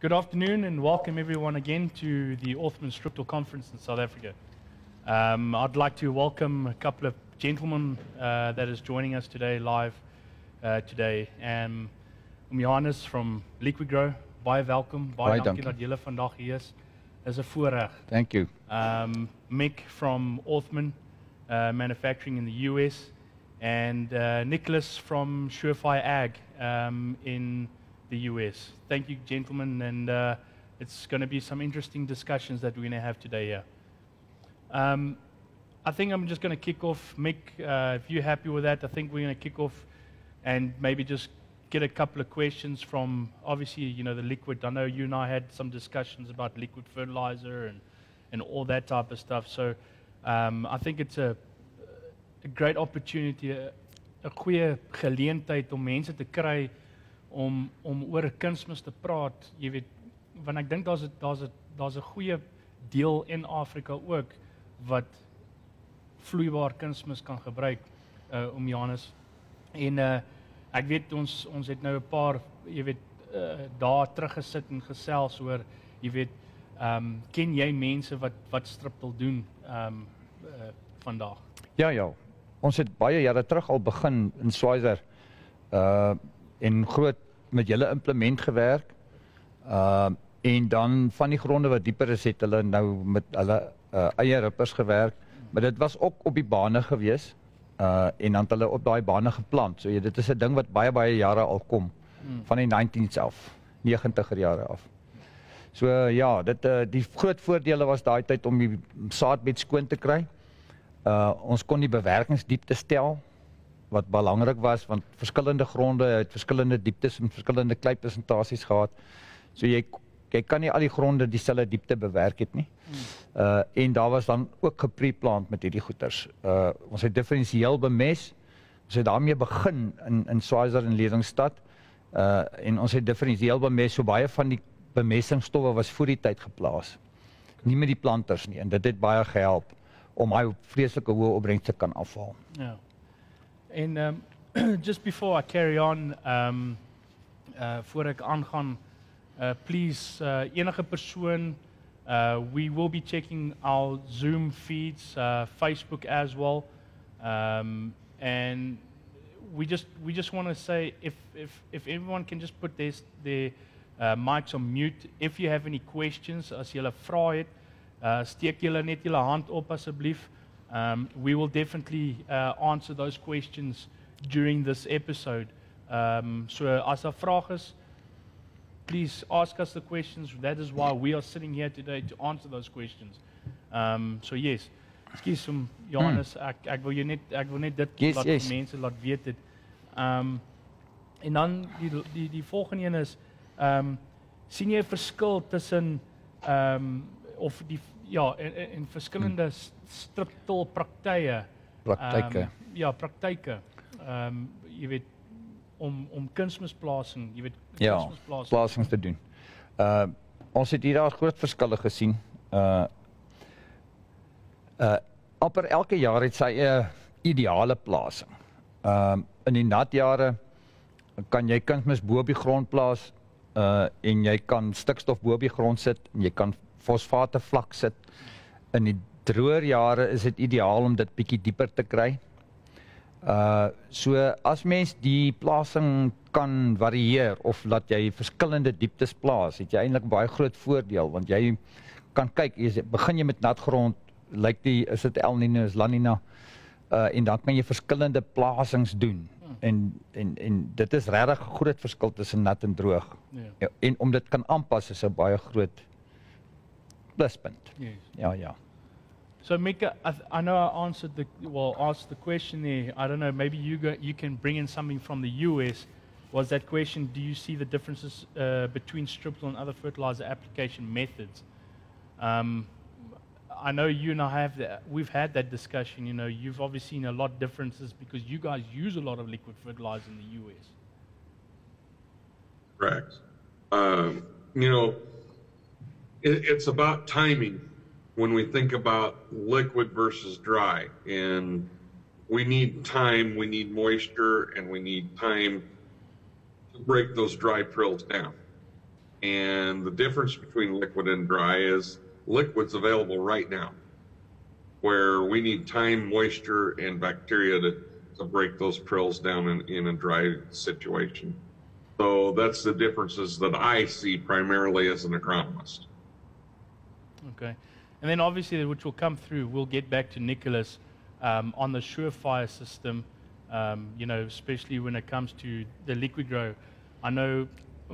Good afternoon and welcome everyone again to the Orthman Strip-till Conference in South Africa. Um, I'd like to welcome a couple of gentlemen uh, that is joining us today live uh, today. Um, om Johannes from Liquigro, baie welkom. Baie, Baie dankie dankie. dat julle vandag hier is. Dis 'n voorreg. Thank you. um, Mick from Orthman uh, Manufacturing in the US, and uh, Nicholas from Surefire Ag um, in the US. Thank you, gentlemen, and uh, it's going to be some interesting discussions that we're going to have today here. Um, I think I'm just going to kick off. Mick, uh, if you're happy with that, I think we're going to kick off and maybe just get a couple of questions from obviously, you know, the liquid. I know you and I had some discussions about liquid fertilizer and, and all that type of stuff. So um, I think it's a, a great opportunity, a, goeie geleentheid om mense te kry om om oor kunsmis te praat. Jy weet, want ek dink daar's 'n daar's 'n daar's 'n goeie deel in Afrika ook wat vloeibaar kunsmis kan gebruik uh om Johannes. En uh ek weet ons ons het nou 'n paar, jy weet, uh daar teruggesit en gesels oor, jy weet, ehm um, ken jy mense wat wat striptel doen ehm um, uh vandag? Ja ja. Ons het baie jare terug al begin in Swizer uh en groot met julle implement gewerk. Uh en dan van die gronde wat dieper is het hulle nou met hulle uh, eie rippers gewerk. Maar dit was ook op die bane gewees. Uh en dan het hulle op daai bane geplant. So ja, dit is 'n ding wat baie baie jare al kom Hmm. van die 19 self, 90er jare af. So uh, ja, dit uh, die groot voordele was daai tyd om die saadbed skoon te kry. Uh ons kon die bewerkingsdiepte stel wat belangrik was want verskillende gronde het verskillende dieptes en verskillende kleipresentasies gehad. So jy jy kan nie al die gronde dieselfde diepte bewerk het nie. Uh en daar was dan ook gepreplant met hierdie goeters. Uh ons het diferensieel bemes. Ons het daarmee begin in in Swaziland en Leringsstad. Uh en ons het diferensieel bemes so baie van die bemessingsstowwe was voor die tyd geplaas. Nie met die planters nie en dit het baie gehelp om hy vreeslike hoë opbrengs te kan afhaal. Yeah. And um, just before I carry on, um, uh, voor ek aangaan, uh, please, uh, enige persoon, uh, we will be checking our Zoom feeds, uh, Facebook as well. Um, and we just, we just want to say if, if, if everyone can just put their, their uh, mics on mute, if you have any questions, as julle vra het, uh, steek julle net julle hand op asseblief. Um, we will definitely uh, answer those questions during this episode. Um, so as 'n vraag is, please ask us the questions. That is why we are sitting here today to answer those questions. Um, so yes, ekskuus om Johannes, ek ek wil jou net ek wil net dit Yes, laat yes. mense laat weet dit. Um en dan die die die volgende een is um sien jy 'n verskil tussen um of die ja en, en, en verskillende hmm. striptil praktye Praktyke. Um, ja, praktyke. Ehm um, jy weet om om kunsmisplasing, jy weet Ja, kunsmisplasing. plasings te doen. Uh ons het hier daar groot verskille gesien. Uh uh amper elke jaar het sy 'n ideale plasing. Um in die nat jare kan jy kunsmis bo op die grond plaas uh en jy kan stikstof bo op die grond sit en jy kan fosfate vlak sit. In die droër jare is dit ideaal om dit bietjie dieper te kry. Uh so as mens die plasing kan varieer of laat jy verskillende dieptes plaas, het jy eintlik baie groot voordeel want jy kan kyk, jy begin jy met nat grond, lyk die is dit El Niño is La Niña. Uh en dan kan jy verskillende plasings doen. En en en dit is regtig 'n groot verskil tussen nat en droog. Ja. Ja, en om dit kan aanpas is 'n baie groot pluspunt. Yes. Yeah, ja. So Mika, I, th- I know I answered the well asked the question there. I don't know, maybe you go, you can bring in something from the US. Was that question? Do you see the differences uh, between striptil and other fertilizer application methods? Um, I know you and I have that. We've had that discussion. You know, you've obviously seen a lot of differences because you guys use a lot of liquid fertilizer in the US. Correct. Um, you know, it, it's about timing when we think about liquid versus dry. And we need time, we need moisture, and we need time to break those dry prills down. And the difference between liquid and dry is liquid's available right now, where we need time, moisture, and bacteria to, to break those prills down in, in a dry situation. So that's the differences that I see primarily as an agronomist. Okay. And then obviously, which will come through, we'll get back to Nicholas um, on the Surefire system, um, you know, especially when it comes to the Liquigro. I know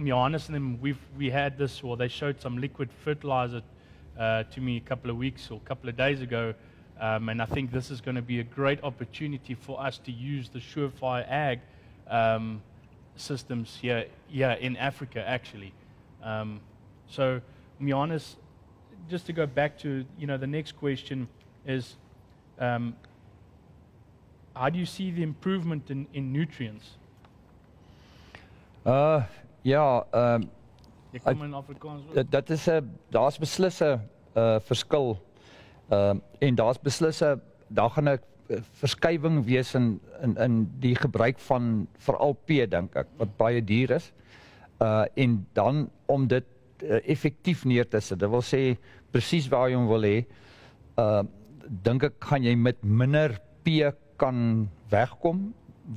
Johannes and them, we've, we had this, or they showed some liquid fertilizer uh, to me a couple of weeks or a couple of days ago. Um, and I think this is going to be a great opportunity for us to use the Surefire Ag um, systems here, here in Africa, actually. Um, so, Johannes, just to go back to you know the next question is um, how do you see the improvement in, in nutrients? Uh ja, ehm um, Jy kom in Afrikaans. dit dit is 'n daar's beslis 'n uh, verskil. Ehm uh, en daar's beslis 'n daar gaan 'n verskywing wees in in in die gebruik van veral P dink ek wat baie duur is. Uh en dan om dit uh, effektief neer te sit. Dit wil sê presies waar jy hom wil hê. Uh dink ek gaan jy met minder P kan wegkom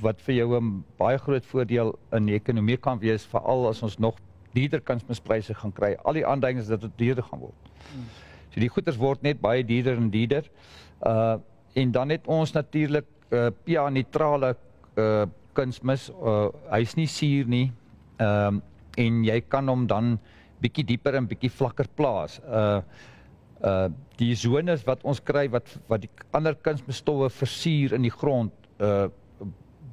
wat vir jou 'n baie groot voordeel in die ekonomie kan wees veral as ons nog duurder kunsmispryse gaan kry. Al die aanduidings dat dit duurder gaan word. Hmm. So die goederes word net baie duurder en duurder. Uh en dan het ons natuurlik uh pH neutrale uh kunsmis. Uh hy's nie suur nie. Ehm um, en jy kan hom dan bietjie dieper en bietjie vlakker plaas. Uh uh die zones wat ons kry wat wat die ander kunsmisstowwe versuur in die grond uh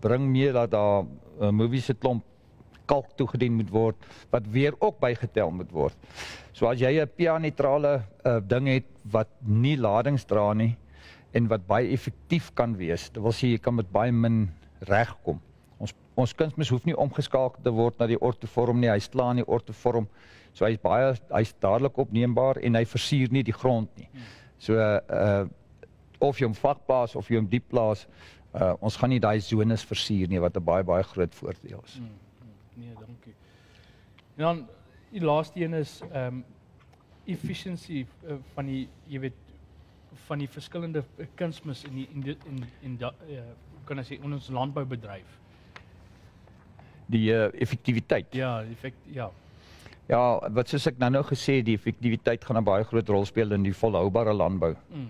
bring mee dat daar 'n uh, movie se klomp kalk toegedien moet word wat weer ook bygetel moet word. So as jy 'n pH neutrale uh ding het wat nie ladings dra nie en wat baie effektief kan wees, dit wil sê jy kan met baie min regkom. Ons ons kunsmis hoef nie omgeskakel te word na die ortoform nie, hy slaan nie ortoform. So hy's baie hy's dadelik opneembaar en hy versuur nie die grond nie. So uh of jy hom vlak plaas of jy hom diep plaas, uh ons gaan nie daai zones versuur nie wat 'n baie baie groot voordeel is. Hmm, hmm. Nee, dankie. En dan die laaste een is um efficiency uh, van die jy weet van die verskillende kunsmis in die in die, in in da, uh, kan ek sê ons landboubedryf. Die uh, effektiwiteit. Ja, effek ja. Ja, wat soos ek nou nou gesê, die effektiwiteit gaan 'n baie groot rol speel in die volhoubare landbou. Mm.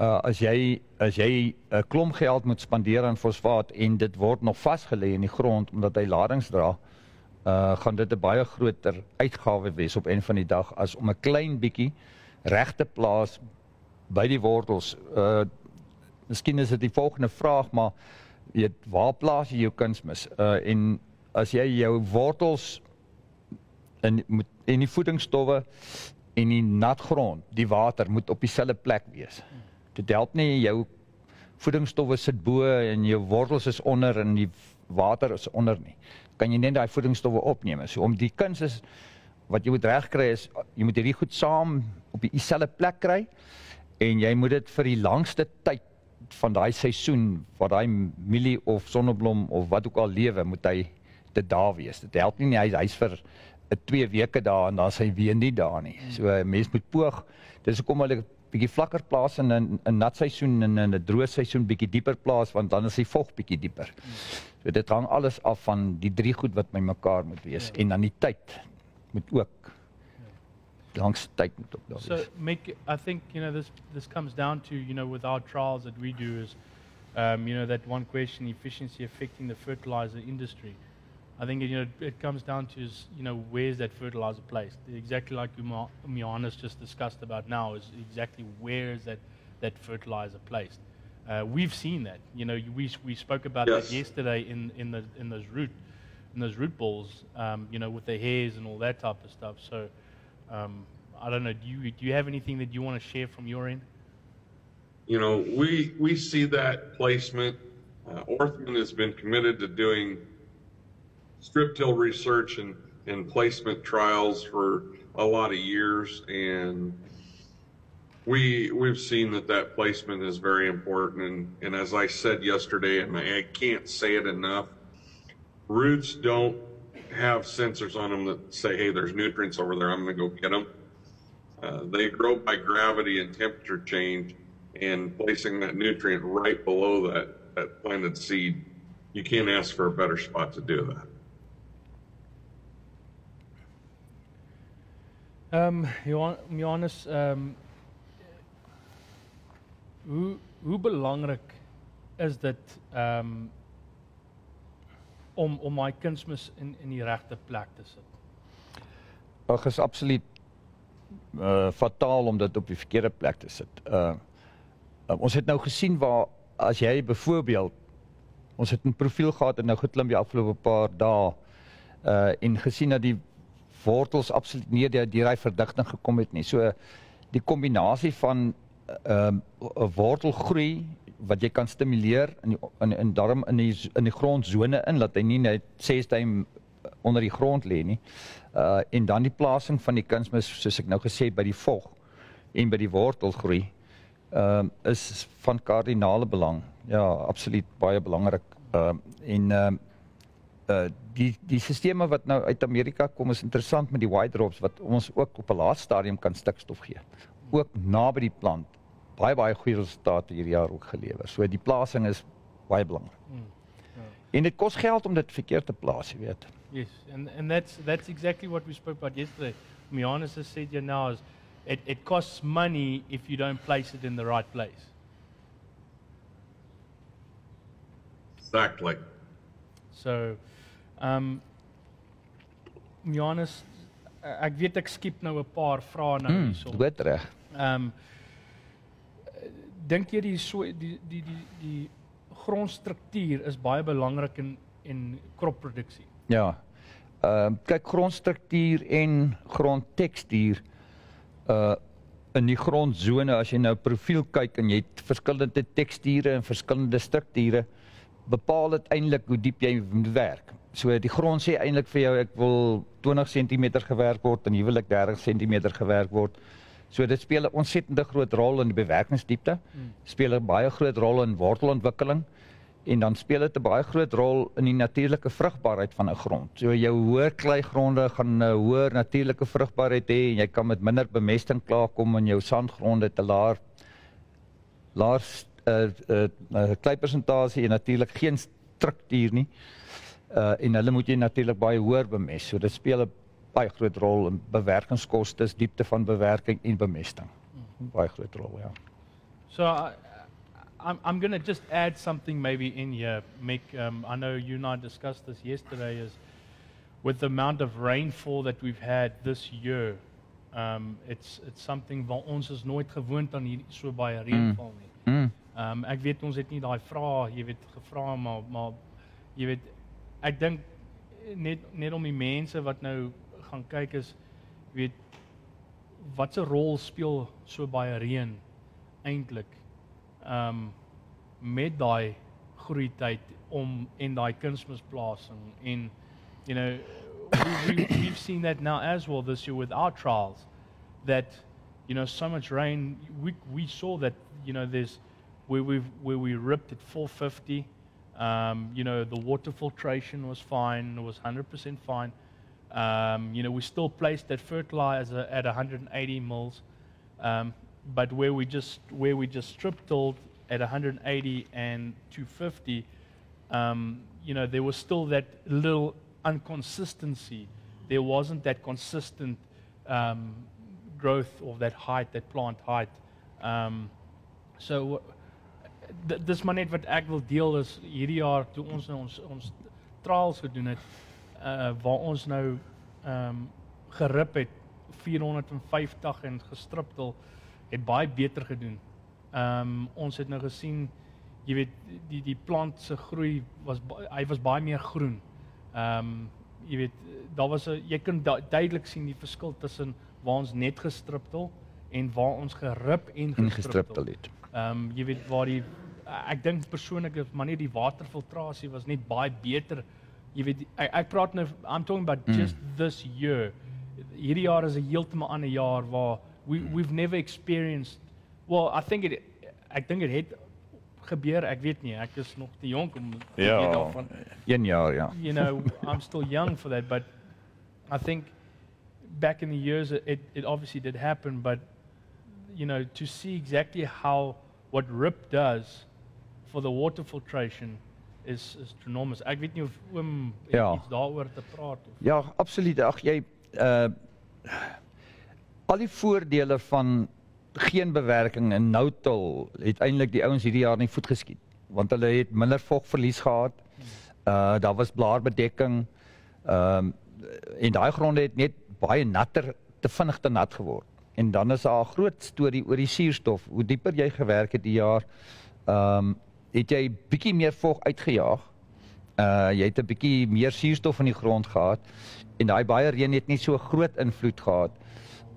Uh as jy as jy 'n uh, klomp geld moet spandeer aan fosfaat en dit word nog vasgelê in die grond omdat hy ladings dra, uh gaan dit 'n baie groter uitgawe wees op een van die dag as om 'n klein bietjie reg te plaas by die wortels. Uh Miskien is dit die volgende vraag, maar weet waar plaas jy jou kunsmis? Uh en as jy jou wortels in moet en die voedingsstowwe en die nat grond, die water moet op dieselfde plek wees. Dit help nie jou voedingsstowwe sit bo en jou wortels is onder en die water is onder nie. Kan jy net daai voedingsstowwe opneem? So om die kuns is wat jy moet regkry is jy moet hierdie goed saam op dieselfde plek kry en jy moet dit vir die langste tyd van daai seisoen waar daai mielie of sonneblom of wat ook al lewe moet hy dit daar wees. Dit help nie hy hy's vir 2 weke daar en dan sy weer nie daar nie. So 'n mens moet poog. Dis hoekom hulle bietjie vlakker plaas in 'n 'n nat seisoen en in 'n droë seisoen bietjie dieper plaas want dan is die vog bietjie dieper. So dit hang alles af van die drie goed wat by mekaar moet wees ja. en dan die tyd moet ook langs tyd moet op daar wees. So make I think you know this this comes down to you know with our trials that we do is um you know that one question efficiency affecting the fertilizer industry. I think you know it comes down to is you know where's that fertilizer placed? Exactly like Johannes just discussed about now is exactly where is that that fertilizer placed? Uh, we've seen that. You know, we we spoke about yes. that yesterday in in the in those root in those root balls. Um, you know, with the hairs and all that type of stuff. So, um, I don't know. Do you do you have anything that you want to share from your end? You know, we we see that placement. Uh, Orthman has been committed to doing strip till research and, and placement trials for a lot of years and we we've seen that that placement is very important and, and as I said yesterday and I can't say it enough roots don't have sensors on them that say, hey, there's nutrients over there, I'm going to go get them. Uh, they grow by gravity and temperature change, and placing that nutrient right below that, that planted seed, you can't ask for a better spot to do that. Ehm um, Johannes ehm um, hoe hoe belangrik is dit ehm um, om om my kunsmis in in die regte plek te sit? Ag is absoluut uh fataal om dit op die verkeerde plek te sit. Uh, uh ons het nou gesien waar as jy byvoorbeeld ons het 'n profiel gehad en nou geklim die afgelope paar dae uh en gesien dat die wortels absoluut nie deur die verdigting gekom het nie. So die kombinasie van ehm uh, wortelgroei wat jy kan stimuleer in die, in in darm in die in die grondsone in dat hy nie net 6 duim onder die grond lê nie. Uh en dan die plasing van die kunsmis soos ek nou gesê het by die vog en by die wortelgroei ehm uh, is van kardinale belang. Ja, absoluut baie belangrik. Ehm uh, en ehm uh, uh die die sisteme wat nou uit Amerika kom is interessant met die white drops wat ons ook op 'n laat stadium kan stikstof gee. Ook naby die plant. Baie baie goeie resultate hierdie jaar ook gelewer. So die plasing is baie belangrik. Hmm. En dit kos geld om dit verkeerd te plaas, jy weet. Yes, and and that's that's exactly what we spoke about yesterday. Mianis has said you now is it, it costs money if you don't place it in the right place. Exactly. So um Mianis ek weet ek skiep nou 'n paar vrae nou hmm, hierso. Goed reg. Um dink jy die so die die die die grondstruktuur is baie belangrik in en kropproduksie. Ja. Ehm uh, kyk grondstruktuur en grondtekstuur uh in die grondsone as jy nou profiel kyk en jy het verskillende teksture en verskillende strukture bepaal dit eintlik hoe diep jy moet werk. So die grond sê eintlik vir jou ek wil 20 cm gewerk word en jy wil ek 30 cm gewerk word. So dit speel 'n ontsettende groot rol in die bewerkingsdiepte. Hmm. Speel 'n baie groot rol in wortelontwikkeling en dan speel dit 'n baie groot rol in die natuurlike vrugbaarheid van 'n grond. So jou hoër kleigronde gaan 'n hoër natuurlike vrugbaarheid hê en jy kan met minder bemesting klaarkom in jou sandgronde te laer laer 'n uh, uh, uh, kleipersentasie en natuurlik geen struktuur nie. Uh en hulle moet jy natuurlik baie hoër bemest. So dit speel 'n baie groot rol in bewerkingskoste, diepte van bewerking en bemesting. Baie groot rol, ja. So uh, I'm, I'm going to just add something maybe in here, Mick. Um, I know you and I discussed this yesterday. Is with the amount of rainfall that we've had this year, um, it's it's something wat ons is nooit gewoond aan hier so baie reënval nie. Mm. Mm. Um, ek weet ons het nie daai vrae, jy weet, gevra maar maar jy weet ek dink net net om die mense wat nou gaan kyk is weet watse rol speel so baie reën eintlik um met daai groei tyd om en daai kunsmisplasing en you know we, we, we've seen that now as well this year with our trials that you know so much rain we we saw that you know there's where we where we ripped at 450 um you know the water filtration was fine it was 100% fine um you know we still placed that fertilizer at 180 mils um but where we just where we just strip tilled at 180 and 250, um, you know, there was still that little inconsistency. There wasn't that consistent um, growth of that height, that plant height. Um, so dis maar net wat ek wil deel is hierdie jaar toe ons nou ons ons trials gedoen het uh waar ons nou ehm um, gerip het 450 en gestriptel het baie beter gedoen. Ehm um, ons het nou gesien jy weet die die plant se groei was hy was baie meer groen. Ehm um, jy weet daar was 'n jy kan duidelik sien die verskil tussen waar ons net gestriptel en waar ons gerip en gestriptel het. Ehm um, jy weet waar die ek dink persoonlik maar net die waterfiltrasie was net baie beter. Jy weet ek, ek praat nou I'm talking about mm. just this year. Hierdie jaar is 'n heeltemal ander jaar waar we we've never experienced well I think it ek dink dit het gebeur? Ek weet nie. Ek is nog te jonk om te Ja. weet daarvan. 1 jaar ja. You know, I'm still young for that, but I think back in the years it it obviously did happen, but you know, to see exactly how what RIP does for the water filtration is is enormous. Ek weet nie of oom Ja. iets daaroor te praat of Ja, absoluut. Ag jy uh al die voordele van geen bewerking en nou-til het eintlik die ouens hierdie jaar nie voet geskiet want hulle het minder vogverlies gehad. Uh daar was blaarbedekking. Ehm en daai gronde het net baie natter, te vinnig te nat geword. En dan is daar 'n groot storie oor die suurstof. Hoe dieper jy gewerk het die jaar, ehm het jy bietjie meer vog uitgejaag. Uh jy het 'n bietjie meer suurstof in die grond gehad en daai baie reën het nie so groot invloed gehad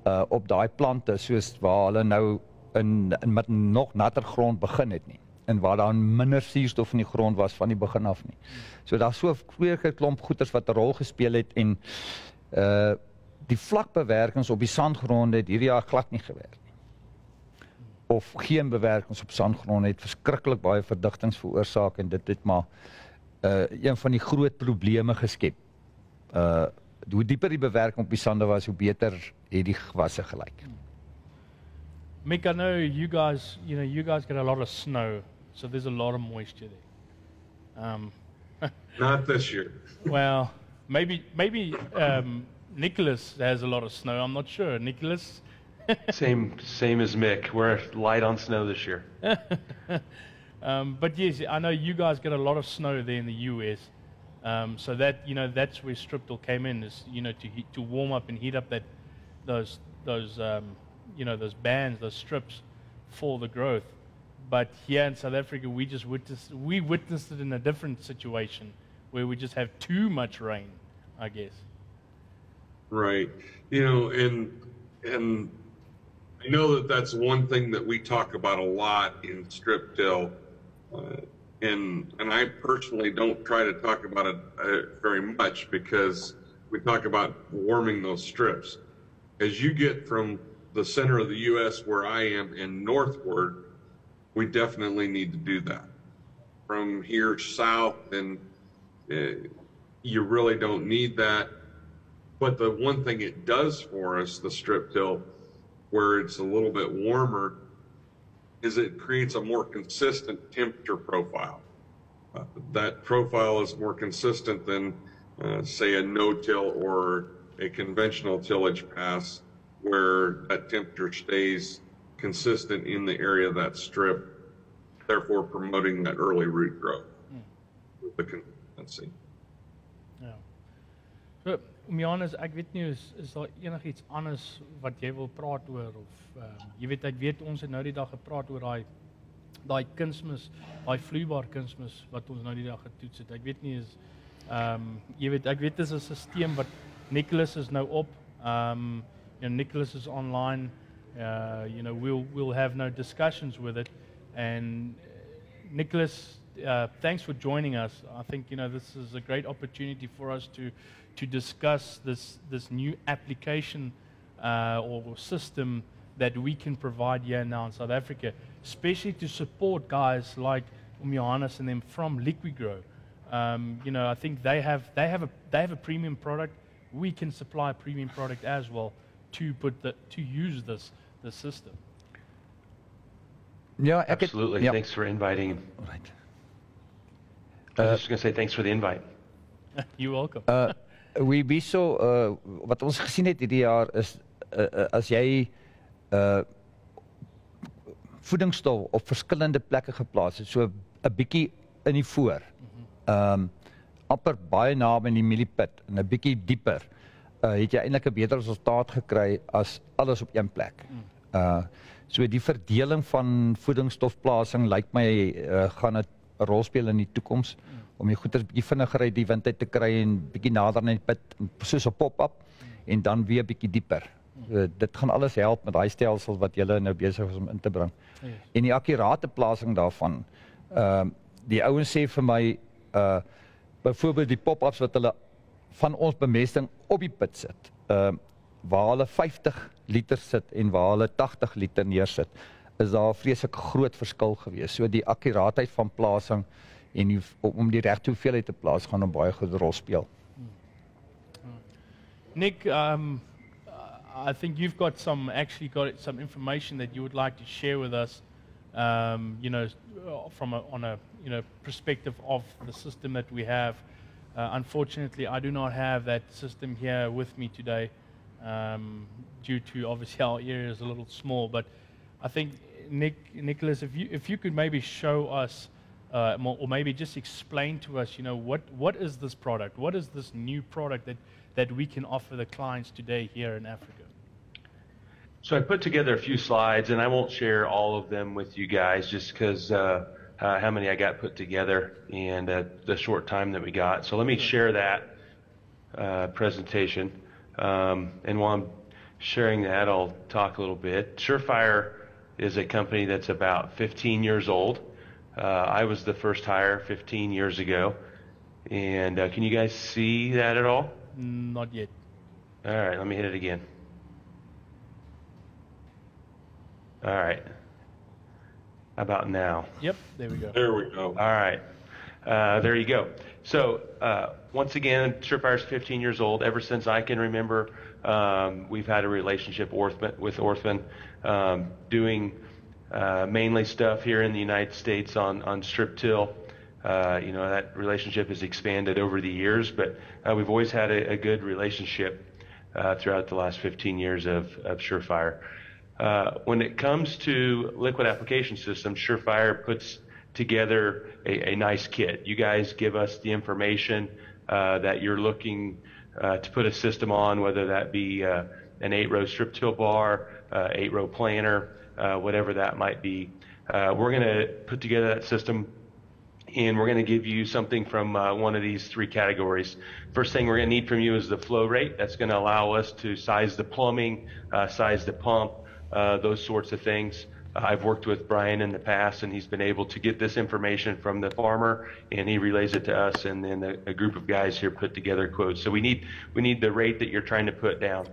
uh op daai plante soos waar hulle nou in, in met nog natter grond begin het nie en waar daar minder suurstof in die grond was van die begin af nie. So daar's so 'n klomp goeters wat 'n rol gespeel het en uh die vlakbewerkings op die sandgronde het hierdie jaar glad nie gewerk nie. Of geen bewerkings op sandgronde het verskriklik baie verdigtings veroorsaak en dit het maar uh een van die groot probleme geskep. Uh hoe dieper die bewerking op die sande was, hoe beter het die gewasse gelyk. Mick, I know you guys, you know, you guys get a lot of snow, so there's a lot of moisture there. Um, Not this year. well, maybe maybe um, Nicholas has a lot of snow. I'm not sure. Nicholas, Same, same as Mick. We're light on snow this year. um, but yes, I know you guys get a lot of snow there in the US. Um, so that you know that's where Strip till came in is you know to heat, to warm up and heat up that those those um, you know those bands those strips for the growth. But here in South Africa, we just witnessed we witnessed it in a different situation where we just have too much rain, I guess. Right. You know, and and I know that that's one thing that we talk about a lot in strip till, uh, and and I personally don't try to talk about it uh, very much because we talk about warming those strips. As you get from the center of the U.S. where I am and northward, we definitely need to do that. From here south, and uh, you really don't need that. But the one thing it does for us, the strip till, where it's a little bit warmer, is it creates a more consistent temperature profile. Uh, that profile is more consistent than, uh, say, a no-till or a conventional tillage pass, where that temperature stays consistent in the area of that strip, therefore promoting that early root growth. The consistency. Om Johannes, ek weet nie is is daar enigiets anders wat jy wil praat oor of uh, jy weet ek weet ons het nou die dag gepraat oor daai daai kunsmis, daai vloeibaar kunsmis wat ons nou die dag getoets het. Ek weet nie is ehm um, jy weet ek weet dis 'n stelsel wat Nicholas is nou op. Ehm um, you know Nicholas is online. Uh you know we'll we'll have no discussions with it and uh, Nicholas uh, thanks for joining us. I think you know this is a great opportunity for us to to discuss this this new application uh, or system that we can provide here now in South Africa, especially to support guys like Um Johannes and them from Liquigro. Um, you know, I think they have they have a they have a premium product. We can supply a premium product as well to put the to use this this system. Yeah, ek het Absolutely. Thanks for inviting. Right. I was just going to say thanks for the invite. You're welcome. Uh we we so uh wat ons gesien het hierdie jaar is uh, uh, as jy uh voedingsstof op verskillende plekke geplaas het, so 'n bietjie in die voor. Ehm um, amper baie naby in die mieliepit en 'n bietjie dieper. Uh het jy eintlik 'n beter resultaat gekry as alles op een plek. Uh so die verdeling van voedingsstofplasing lyk my uh, gaan 'n rol speel in die toekoms om die goeders bietjie vinniger uit die wind uit te kry en bietjie nader aan die put soos 'n pop-up en dan weer bietjie dieper. Uh, dit gaan alles help met daai stelsel wat julle nou besig is om in te bring. Yes. En die akkurate plasing daarvan. Ehm uh, die ouens sê vir my uh byvoorbeeld die pop-ups wat hulle van ons bemesting op die put sit. Ehm uh, waar hulle 50 liter sit en waar hulle 80 liter neersit. Is daar 'n groot verskil gewees. So die akkuraatheid van plasing en die, om die regte hoeveelheid te plaas gaan 'n baie groot rol speel. Nick, um, I think you've got some actually got some information that you would like to share with us. Um, you know, from a, on a you know perspective of the system that we have. Uh, unfortunately, I do not have that system here with me today, um, due to obviously our area is a little small. But I think Nick, Nicholas, if you if you could maybe show us. Uh, or maybe just explain to us, you know, what, what is this product? What is this new product that, that we can offer the clients today here in Africa? So I put together a few slides, and I won't share all of them with you guys just because uh, uh, how many I got put together and uh, the short time that we got. So let me share that uh, presentation. Um, and while I'm sharing that, I'll talk a little bit. Surefire is a company that's about 15 years old. Uh, I was the first hire 15 years ago. And uh, can you guys see that at all? Not yet. All right, let me hit it again. All right. How about now? Yep, there we go. There we go. All right. Uh, there you go. So, uh, once again, Surefire's 15 years old. Ever since I can remember, um, we've had a relationship Orthman, with Orthman, um, doing uh, mainly stuff here in the United States on, on strip till. Uh, you know, that relationship has expanded over the years, but uh, we've always had a, a good relationship uh, throughout the last 15 years of, of Surefire. Uh, when it comes to liquid application systems, Surefire puts together a, a nice kit. You guys give us the information uh, that you're looking to put a system on, whether that be an eight-row strip till bar, eight-row planer, uh, whatever that might be. we're going to put together that system and we're going to give you something from uh, one of these three categories. First thing we're going to need from you is the flow rate. That's going to allow us to size the plumbing, uh, size the pump, uh, those sorts of things. I've worked with Brian in the past, and he's been able to get this information from the farmer, and he relays it to us, and then a, a group of guys here put together quotes. So we need we need the rate that you're trying to put down.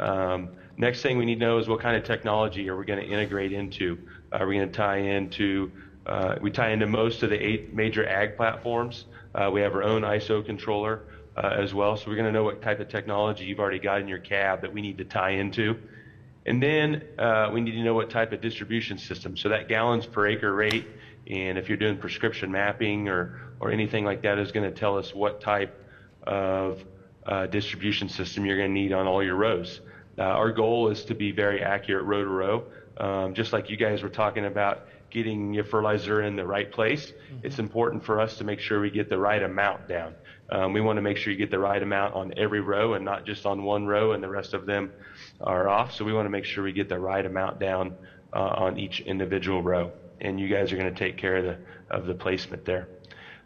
Um, next thing we need to know is what kind of technology are we going to integrate into? Are we going to tie into uh, we tie into most of the eight major ag platforms. Uh, we have our own ISO controller uh, as well, so we're going to know what type of technology you've already got in your cab that we need to tie into. And then uh, we need to know what type of distribution system. So that gallons per acre rate, and if you're doing prescription mapping or, or anything like that, is going to tell us what type of uh, distribution system you're going to need on all your rows. Uh, our goal is to be very accurate row to row, um, just like you guys were talking about getting your fertilizer in the right place. Mm-hmm. It's important for us to make sure we get the right amount down. Um, we want to make sure you get the right amount on every row and not just on one row and the rest of them are off. So we want to make sure we get the right amount down uh, on each individual row. And you guys are going to take care of the, of the placement there.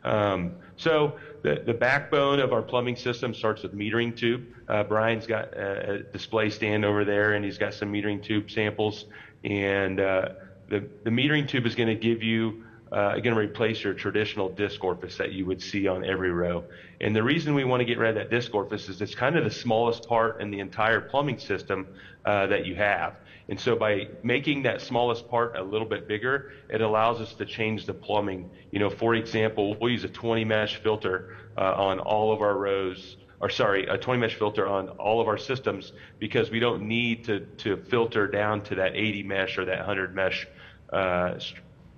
Um, so the, the backbone of our plumbing system starts with metering tube. Uh, Brian's got a, display stand over there and he's got some metering tube samples. And uh, the, the metering tube is going to give you uh, going to replace your traditional disc orifice that you would see on every row. And the reason we want to get rid of that disc orifice is it's kind of the smallest part in the entire plumbing system uh, that you have. And so by making that smallest part a little bit bigger, it allows us to change the plumbing. You know, for example, we'll use a 20 mesh filter uh, on all of our rows or sorry, a 20 mesh filter on all of our systems because we don't need to, to filter down to that 80 mesh or that 100 mesh uh,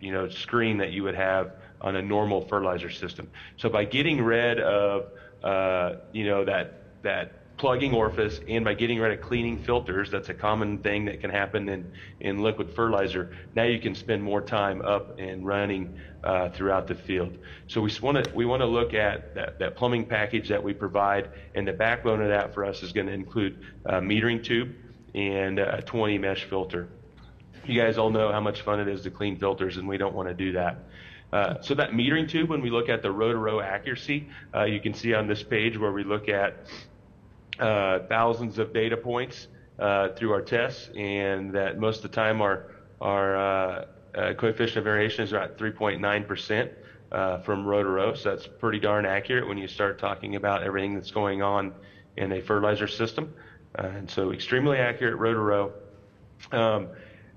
you know, screen that you would have on a normal fertilizer system. So by getting rid of, uh, you know, that, that plugging orifice and by getting rid of cleaning filters, that's a common thing that can happen in, in liquid fertilizer. Now you can spend more time up and running uh, throughout the field. So we want to we want to look at that, that plumbing package that we provide, and the backbone of that for us is going to include a metering tube and a 20 mesh filter. You guys all know how much fun it is to clean filters, and we don't want to do that. Uh, so that metering tube, when we look at the row-to-row accuracy, uh, you can see on this page where we look at uh, thousands of data points uh, through our tests, and that most of the time our our uh, uh, coefficient of variation is around 3.9 percent from row to row. So that's pretty darn accurate when you start talking about everything that's going on in a fertilizer system. and so extremely accurate row to row. Um,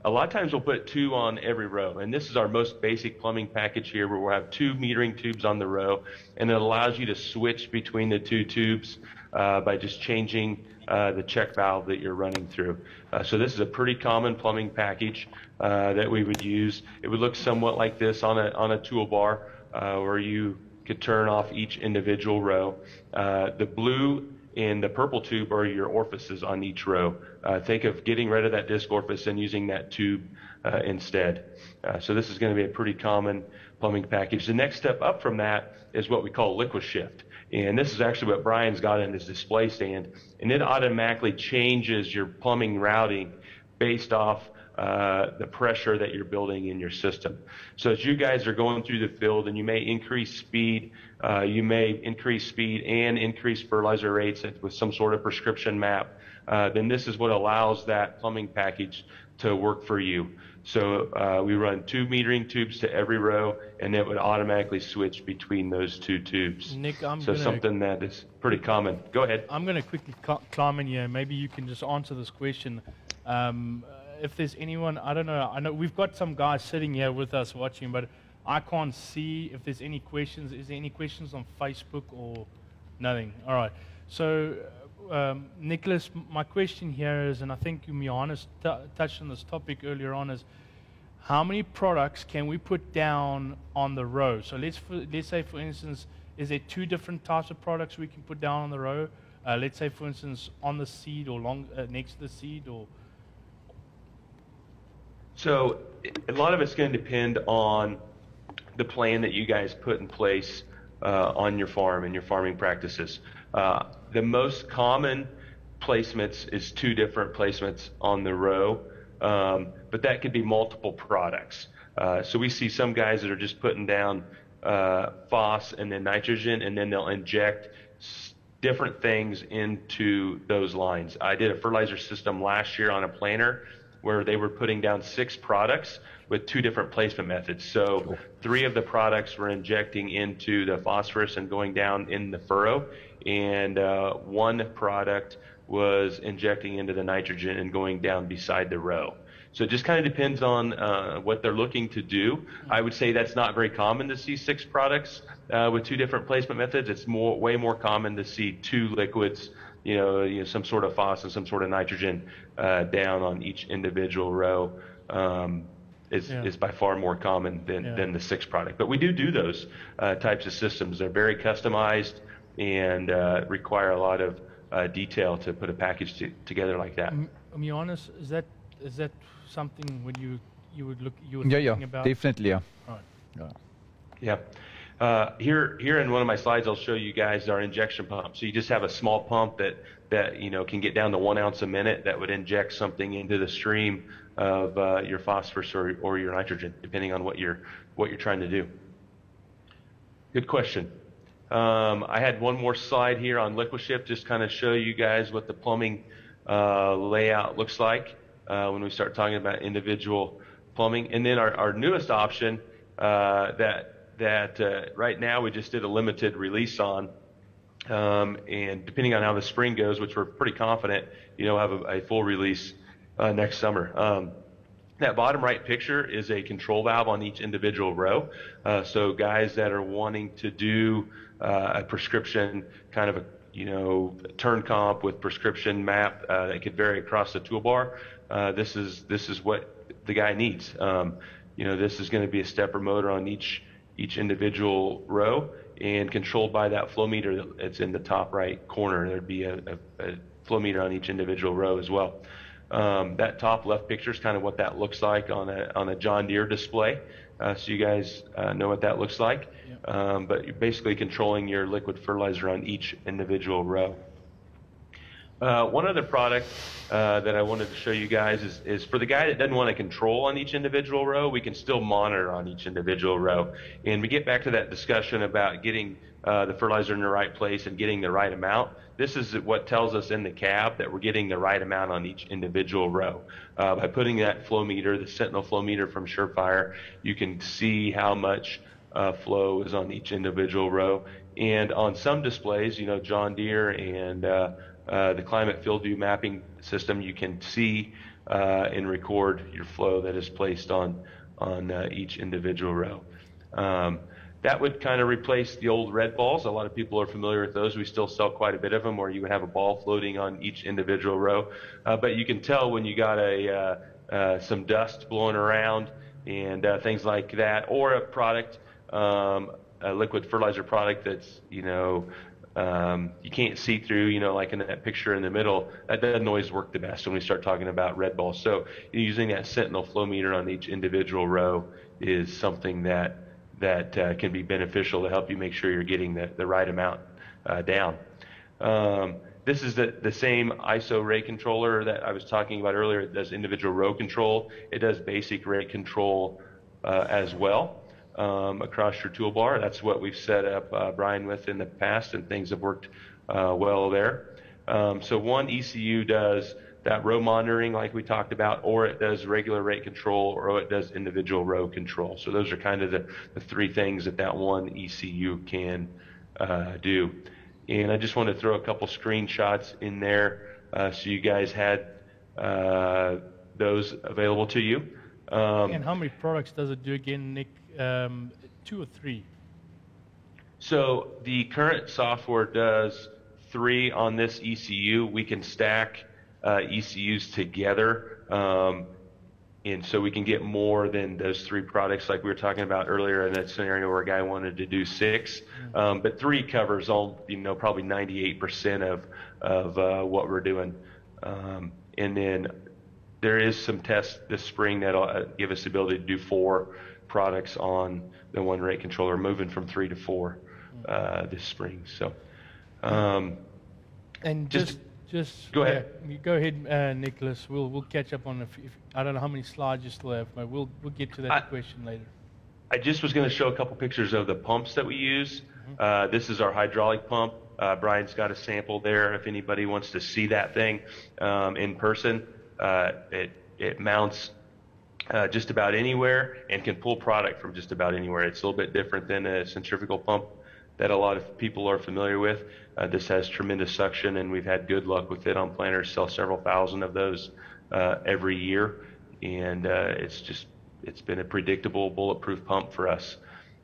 a lot of times we'll put two on every row, and this is our most basic plumbing package here, where we'll have two metering tubes on the row, and it allows you to switch between the two tubes uh, by just changing uh, the check valve that you're running through. Uh, so this is a pretty common plumbing package uh, that we would use. It would look somewhat like this on a on a toolbar, uh, where you could turn off each individual row. Uh, the blue and the purple tube are your orifices on each row. Uh, think of getting rid of that disc orifice and using that tube uh, instead. Uh, so this is going to be a pretty common plumbing package. The next step up from that is what we call LiquiShift. And this is actually what Brian's got in his display stand. And it automatically changes your plumbing routing based off uh, the pressure that you're building in your system. So as you guys are going through the field and you may increase speed, uh, you may increase speed and increase fertilizer rates with some sort of prescription map, uh, then this is what allows that plumbing package to work for you. So uh, we run two metering tubes to every row, and it would automatically switch between those two tubes. Nick, I'm so gonna- something that is pretty common. Go ahead. I'm going to quickly cl- climb in here. Maybe you can just answer this question. Um, if there's anyone, I don't know. I know we've got some guys sitting here with us watching, but I can't see if there's any questions. Is there any questions on Facebook or nothing? All right. So, uh, um, Nicholas, my question here is, and I think t- touched on this topic earlier on, is how many products can we put down on the row? So let's let's say, for instance, is there two different types of products we can put down on the row? Uh, let's say, for instance, on the seed or long uh, next to the seed, or So a lot of it's going to depend on the plan that you guys put in place uh, on your farm and your farming practices. Uh, the most common placements is two different placements on the row, um, but that could be multiple products. Uh, so we see some guys that are just putting down uh, and then nitrogen, and then they'll inject different things into those lines. I did a fertilizer system last year on a planter where they were putting down six products with two different placement methods. So three of the products were injecting into the phosphorus and going down in the furrow, and uh, one product was injecting into the nitrogen and going down beside the row. So it just kind of depends on uh, what they're looking to do. I would say that's not very common to see six products uh, with two different placement methods. It's more, way more common to see two liquids, you know, you know some sort of phos and some sort of nitrogen uh, down on each individual row. Um, is, Yeah. is by far more common than, Yeah. than the six product. But we do do those uh, types of systems. They're very customized and uh, require a lot of uh, detail to put a package to, together like that. M- um, Johannes, is that is that something when you you would look you were Yeah, yeah, thinking about? definitely, yeah. Right. yeah. Yeah. Uh, here, here in one of my slides, I'll show you guys our injection pump. So you just have a small pump that, that you know can get down to one ounce a minute that would inject something into the stream of uh, your phosphorus or, or your nitrogen, depending on what you're what you're trying to do. Good question. Um, I had one more slide here on LiquiShift, just kind of show you guys what the plumbing uh, layout looks like uh, when we start talking about individual plumbing. And then our, our newest option uh, that that uh, right now we just did a limited release on, um, and depending on how the spring goes, which we're pretty confident, you know, have a, a full release uh, next summer. Um, that bottom right picture is a control valve on each individual row. Uh, so guys that are wanting to do uh, a prescription kind of a you know turn comp with prescription map uh, that could vary across the toolbar. Uh, this is this is what the guy needs. Um, you know this is going to be a stepper motor on each each individual row and controlled by that flow meter that's in the top right corner. There'd be a, a, a flow meter on each individual row as well. Um, that top left picture is kind of what that looks like on a on a John Deere display, uh, so you guys uh, know what that looks like. Um, but you're basically controlling your liquid fertilizer on each individual row. Uh, one other product uh, that I wanted to show you guys is, is for the guy that doesn't want to control on each individual row, we can still monitor on each individual row. And we get back to that discussion about getting uh, the fertilizer in the right place and getting the right amount. This is what tells us in the cab that we're getting the right amount on each individual row. Uh, by putting that flow meter, the Sentinel flow meter from Surefire, you can see how much uh, flow is on each individual row. And on some displays, you know, John Deere and uh, uh, the Climate FieldView mapping system, you can see uh, and record your flow that is placed on on each individual row. Um, that would kind of replace the old red balls. A lot of people are familiar with those. We still sell quite a bit of them, where you would have a ball floating on each individual row. Uh, but you can tell when you got a uh, uh, some dust blowing around and uh, things like that, or a product, um, a liquid fertilizer product that's you know um, you can't see through, you know, like in that picture in the middle, that doesn't always work the best when we start talking about red balls. So using that sentinel flow meter on each individual row is something that that uh, can be beneficial to help you make sure you're getting the, the right amount uh, down. Um, this is the, the same ISO rate controller that I was talking about earlier. It does individual row control. It does basic rate control uh, as well um, across your toolbar. That's what we've set up uh, Brian with in the past, and things have worked uh, well there. Um, so one ECU does that row monitoring like we talked about, or it does regular rate control, or it does individual row control. So those are kind of the, the three things that that one ECU can uh, do. And I just want to throw a couple screenshots in there uh, so you guys had uh, those available to you. Um, and how many products does it do again, Nick? Um, two or three? So the current software does three on this ECU. We can stack uh, ECUs together. Um, and so we can get more than those three products like we were talking about earlier in that scenario where a guy wanted to do six. Mm-hmm. Um, but three covers all, you know, probably 98% of, of uh, what we're doing. Um, and then there is some tests this spring that'll uh, give us the ability to do four products on the one rate controller, moving from three to four uh, this spring. So, um, and just, just just go ahead. Go ahead, uh, Nicholas. We'll we'll catch up on if, if, I don't know how many slides you still have, but we'll we'll get to that I, question later. I just was going to show a couple pictures of the pumps that we use. Mm-hmm. Uh, this is our hydraulic pump. Uh, Brian's got a sample there. If anybody wants to see that thing um, in person, uh, it it mounts uh, just about anywhere and can pull product from just about anywhere. It's a little bit different than a centrifugal pump that a lot of people are familiar with. Uh, this has tremendous suction, and we've had good luck with it on planters. Sell several thousand of those uh, every year, and uh, it's just it's been a predictable, bulletproof pump for us.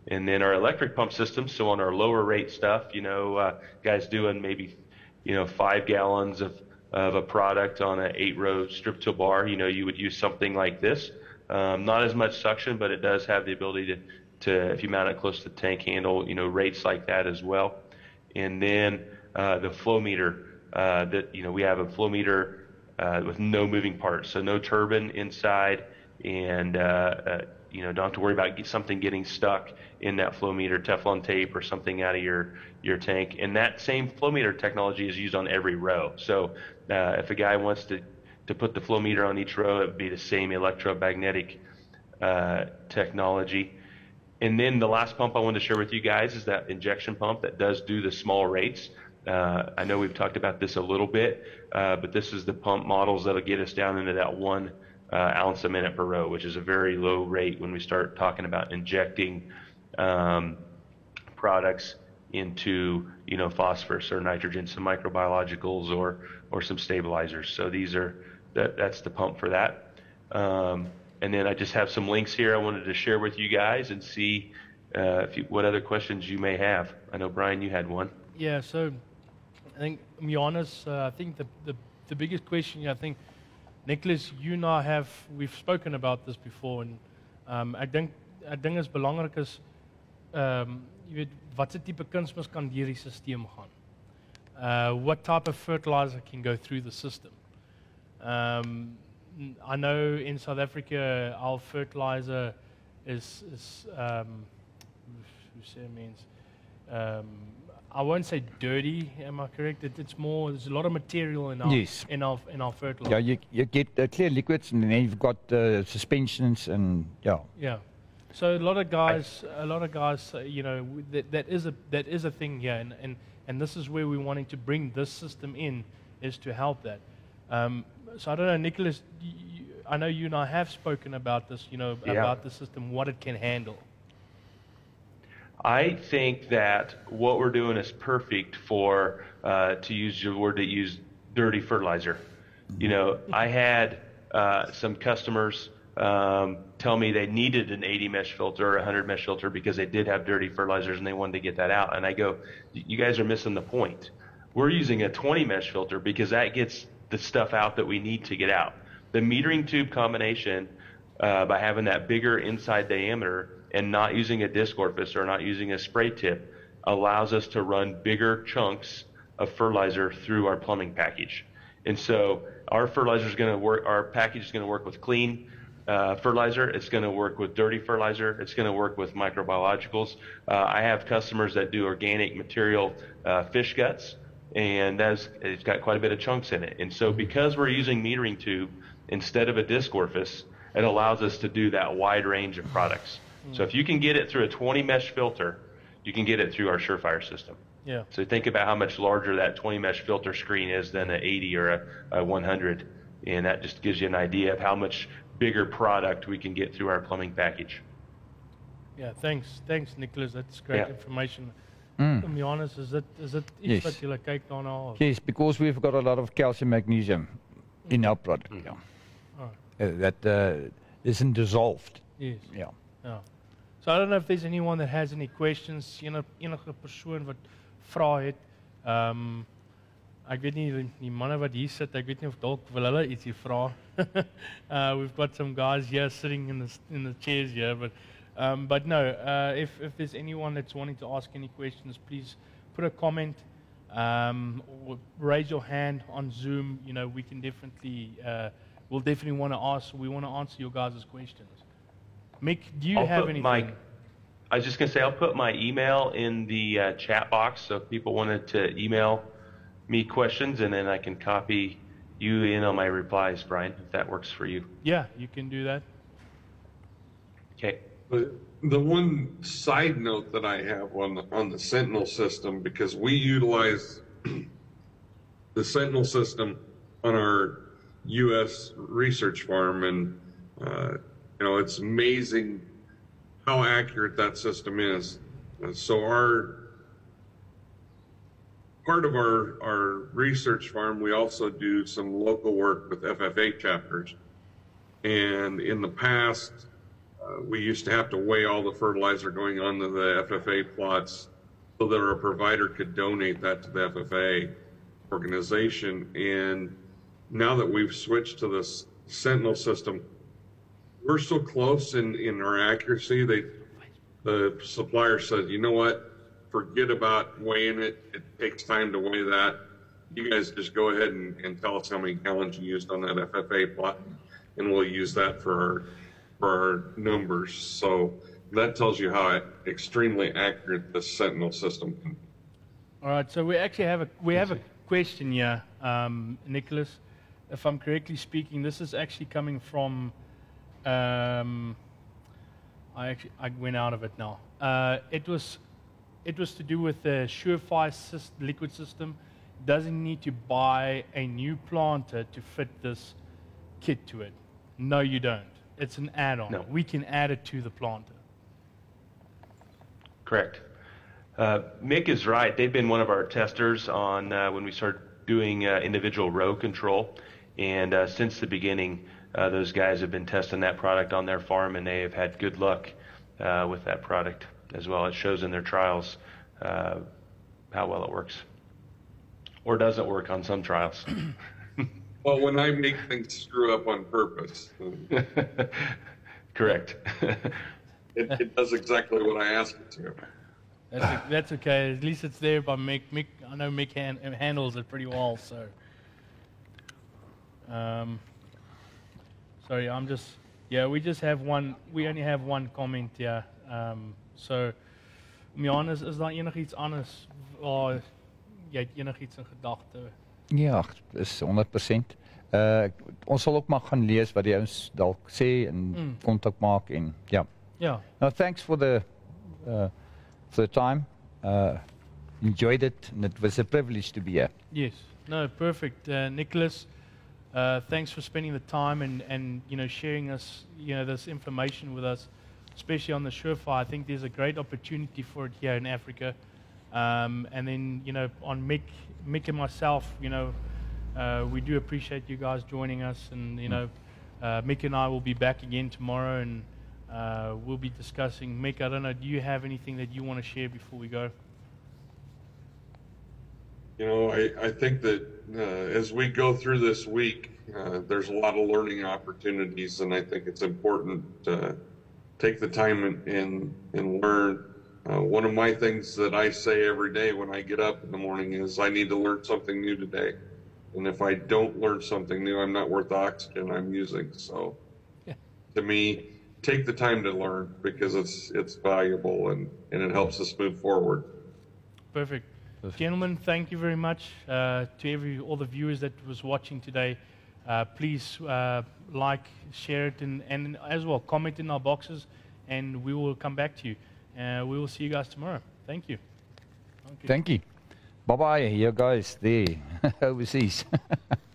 And then our electric pump system. So on our lower rate stuff, you know, uh, guys doing maybe you know five gallons of of a product on an eight row strip-till bar, you know, you would use something like this. Um, not as much suction, but it does have the ability to, to, if you mount it close to the tank handle, you know, rates like that as well. And then uh, the flow meter, uh, that, you know, we have a flow meter uh, with no moving parts, so no turbine inside, and, uh, uh, you know, don't have to worry about get something getting stuck in that flow meter, Teflon tape or something out of your, your tank. And that same flow meter technology is used on every row. So uh, if a guy wants to to put the flow meter on each row, it would be the same electromagnetic technology. And then the last pump I wanted to share with you guys is that injection pump that does do the small rates. Uh, I know we've talked about this a little bit, uh, but this is the pump models that'll get us down into that one uh, ounce a minute per row, which is a very low rate when we start talking about injecting um, products into you know phosphorus or nitrogen, some microbiologicals or or some stabilizers. So these are that, that's the pump for that. Um, and then I just have some links here I wanted to share with you guys and see uh, if you, what other questions you may have. I know, Brian, you had one. Yeah, so I think, to be honest, uh, I think the, the, the biggest question, I think, Nicholas, you and I have, we've spoken about this before, and um, ek dink ek dink is belangrik is um jy weet watse tipe kunsmis kan die stelsel gaan. Uh what type of fertilizer can go through the system? Um, I know in South Africa, our fertilizer is, is um, means, um, I won't say dirty. Am I correct? It, it's more. There's a lot of material in our yes. in our in our fertilizer. Yeah, you, you get uh, clear liquids, and then you've got uh, suspensions, and yeah. Yeah. So a lot of guys, I, a lot of guys, uh, you know, that, that is a that is a thing here, and, and and this is where we're wanting to bring this system in, is to help that. Um, so I don't know, Nicholas. You, I know you and I have spoken about this. You know yeah. about the system, what it can handle. I think that what we're doing is perfect for, uh, to use your word, to use dirty fertilizer. You know, I had uh, some customers um, tell me they needed an 80 mesh filter or a 100 mesh filter because they did have dirty fertilizers and they wanted to get that out. And I go, you guys are missing the point. We're using a 20 mesh filter because that gets the stuff out that we need to get out. The metering tube combination, uh, by having that bigger inside diameter and not using a disc orifice or not using a spray tip, allows us to run bigger chunks of fertilizer through our plumbing package. And so our fertilizer is going to work, our package is going to work with clean uh, fertilizer. It's going to work with dirty fertilizer. It's going to work with microbiologicals. Uh, I have customers that do organic material uh, fish guts, and that's it's got quite a bit of chunks in it. And so mm-hmm. because we're using metering tube instead of a disc orifice, it allows us to do that wide range of products. So mm. if you can get it through a 20 mesh filter, you can get it through our SureFire system. Yeah. So think about how much larger that 20 mesh filter screen is than an 80 or a, a 100, and that just gives you an idea of how much bigger product we can get through our plumbing package. Yeah, thanks. Thanks Nicholas. That's great Yeah. information. Mm. Be honest, is dit is dit iets Yes. wat julle kyk daarna? of- Yes, because we've got a lot of calcium magnesium in our product. Yeah. Oh, Uh, that uh, isn't dissolved. yes. Yeah. Ja. So I don't know if there's anyone that has any questions, you know, enige persoon wat vra het. Ehm um, ek weet nie die, manne wat hier sit, ek weet nie of dalk wil hulle ietsie vra. uh we've got some guys here sitting in the in the chairs here, but um but no, uh if if there's anyone that's wanting to ask any questions, please put a comment um or raise your hand on Zoom, you know, we can definitely uh we'll definitely want to ask we want to answer your guys' questions. Mick, do you I'll have anything? my- I was just going to say, I'll put my email in the uh, chat box so if people wanted to email me questions, and then I can copy you in on my replies, Brian, if that works for you. Yeah, you can do that. Okay. The, the one side note that I have on the, on the Sentinel system, because we utilize the Sentinel system on our U.S. research farm, and uh, you know it's amazing how accurate that system is. Uh, so our part of our our research farm, we also do some local work with FFA chapters, and in the past. Uh, we used to have to weigh all the fertilizer going onto the FFA plots so that our provider could donate that to the FFA organization. And now that we've switched to this Sentinel system, we're so close in, in our accuracy. They, the supplier said, you know what? Forget about weighing it. It takes time to weigh that. You guys just go ahead and, and tell us how many gallons you used on that FFA plot, and we'll use that for our for our numbers. So that tells you how extremely accurate the Sentinel system can be. All right, so we actually have a we have a question here, um, Nicholas. If I'm correctly speaking, this is actually coming from. Um, I actually I went out of it now. Uh, it was, it was to do with the SureFire sys- liquid system. Doesn't need to buy a new planter to fit this kit to it. No, you don't. It's an add-on. No. We can add it to the planter. Correct. Uh, Mick is right. They've been one of our testers on uh, when we started doing uh, individual row control, and uh, since the beginning, uh, those guys have been testing that product on their farm, and they have had good luck uh, with that product as well. It shows in their trials uh, how well it works, or doesn't work on some trials. Well, when I make things screw up on purpose, Correct. it, it does exactly what I ask it to. That's, that's okay. At least it's there by Mick. Mick, I know Mick han- handles it pretty well. So, um, sorry, I'm just yeah. We just have one. We only have one comment here. Um, so, om jy honest, is daar enigiets anders waar jy het enigiets in gedagte? Ja, is 100%. Uh ons sal ook maar gaan lees wat die ouens dalk sê en Mm. maak en ja. Ja. No, thanks for the uh for the time. Uh enjoyed it and it was a privilege to be here. Yes. No, perfect. Uh, Nicholas, uh, thanks for spending the time and, and you know sharing us you know this information with us, especially on the SureFire. I think there's a great opportunity for it here in Africa. Um, and then you know on Mick, Mick and myself, you know, uh, we do appreciate you guys joining us, and you know, uh, Mick and I will be back again tomorrow, and uh, we'll be discussing. Mick, I don't know, do you have anything that you want to share before we go? You know, I, I think that uh, as we go through this week, uh, there's a lot of learning opportunities, and I think it's important to take the time and, and, and learn. Uh, one of my things that I say every day when I get up in the morning is I need to learn something new today. And if I don't learn something new, I'm not worth the oxygen I'm using. So Yeah. to me, take the time to learn because it's it's valuable and, and it helps us move forward. Perfect. Gentlemen, thank you very much uh, to every all the viewers that was watching today. Uh, please uh, like, share it, and, and as well comment in our boxes, and we will come back to you. Uh, we will see you guys tomorrow. Thank you. Thank you. Thank you. Bye bye, here guys. There, overseas.